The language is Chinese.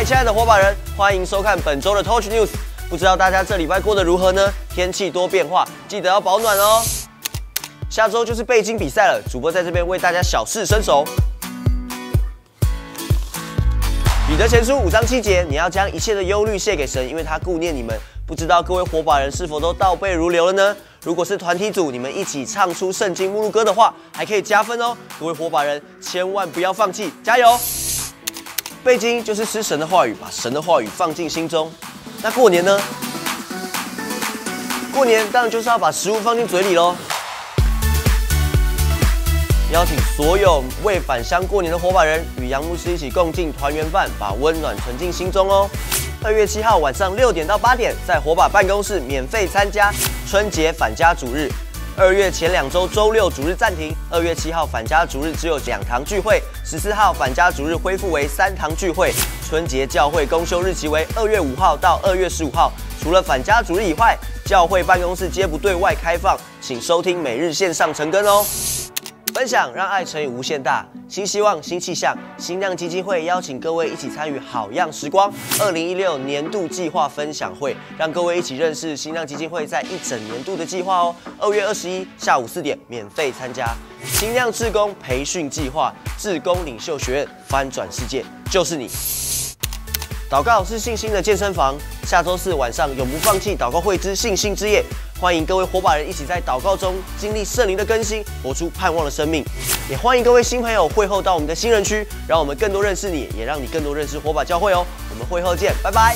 嗨，亲爱的火把人，欢迎收看本周的 Touch News。不知道大家这礼拜过得如何呢？天气多变化，记得要保暖哦。下周就是背经比赛了，主播在这边为大家小试身手。彼得前书五章七节，你要将一切的忧虑卸给神，因为他顾念你们。不知道各位火把人是否都倒背如流了呢？如果是团体组，你们一起唱出圣经目录歌的话，还可以加分哦。各位火把人，千万不要放弃，加油！背经就是吃神的话语，把神的话语放进心中。那过年呢？过年当然就是要把食物放进嘴里喽。邀请所有为返乡过年的火把人，与杨牧师一起共进团圆饭，把温暖存进心中哦。二月七号晚上六点到八点，在火把办公室免费参加春节返家主日。二月前两周周六主日暂停，二月七号返家主日只有两堂聚会，十四号返家主日恢复为三堂聚会。春节教会公休日期为二月五号到二月十五号。除了返家主日以外，教会办公室皆不对外开放，请收听每日线上晨更哦。分享让爱乘以无限大，新希望新气象，新亮基金会邀请各位一起参与好样时光二零一六年度计划分享会，让各位一起认识新亮基金会在一整年度的计划哦。二月二十一下午四点免费参加新亮志工培训计划，志工领袖学院翻转世界就是你。祷告是信心的健身房，下周四晚上永不放弃祷告会之信心之夜。欢迎各位火把人一起在祷告中经历圣灵的更新，活出盼望的生命。也欢迎各位新朋友会后到我们的新人区，让我们更多认识你，也让你更多认识火把教会哦。我们会后见，拜拜。